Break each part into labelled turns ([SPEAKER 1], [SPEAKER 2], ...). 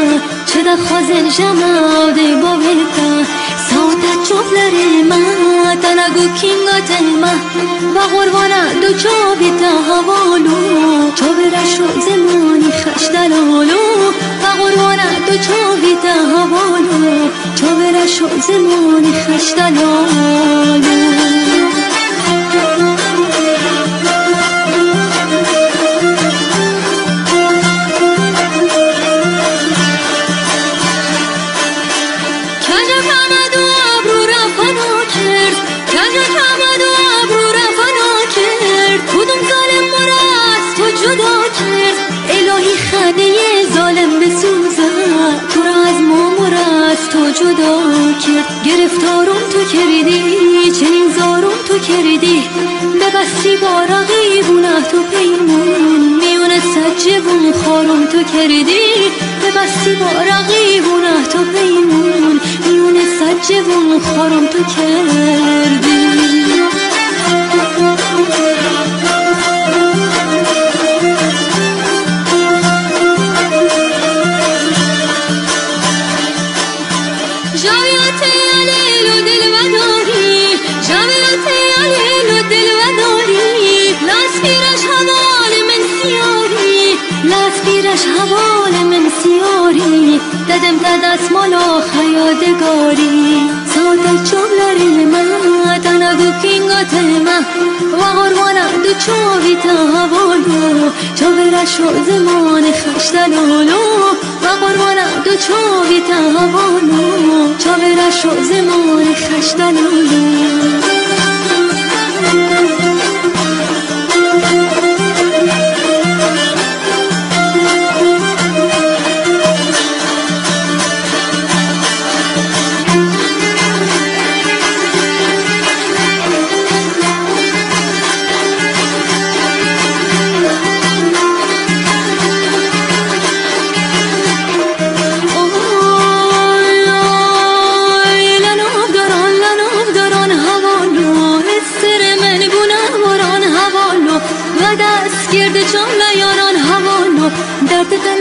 [SPEAKER 1] ciovetta c'è da خوازن جماده باوتا ساعت چوبلره ما تنگو کینگات ما و قربانا دو چوبتا حوالو چوبرشو زمانی خش دلالو گرفتارم تو کردی چنین زارم تو کردی ببستی با رقیبونه تو پیمون میونه سجبون خارم تو کردی ببستی با رقیبونه تو پیمون میونه سجبون خارم تو کردی ددم ددس مالا خیادگاری. ساده چولاری ما تنگو کینگات ما و غروانا دو چوبی تا هوالو چوبرشو زمان خشتلالو و غروانا دو چوبی تا هوالو چوبرشو زمان خشتلالو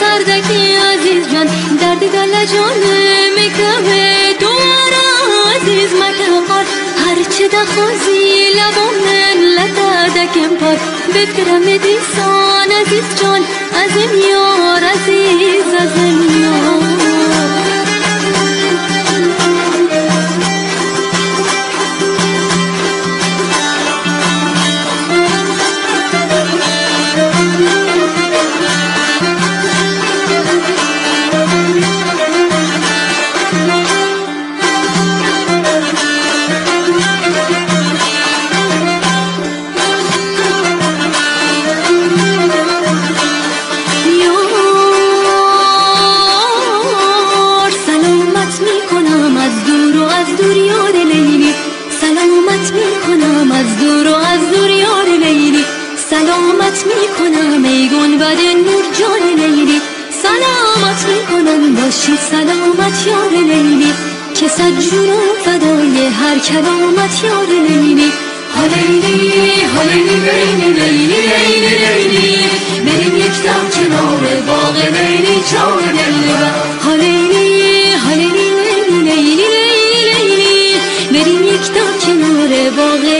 [SPEAKER 1] سردکی عزیز جان درد دل جان میکمه دوارا عزیز مکه قار هرچه دخوازی لبامه دکم پر. بفکرم دیسان عزیز جان از یار عزیز از یار. سلامت می‌کنم ای گنبد نور جان لیلی. سلامت می‌کنم باشی سلامت یار لیلی. که صد جونم فدای هر کلامت یار لیلی. هلیلی هلیلی ها لیلی لیلی لیلی لیلی بریم یک دم کنار باغ لیلی جان لیلی. ها هلیلی هلیلی لیلی لیلی لیلی لیلی. بریم یک دم کنار باغ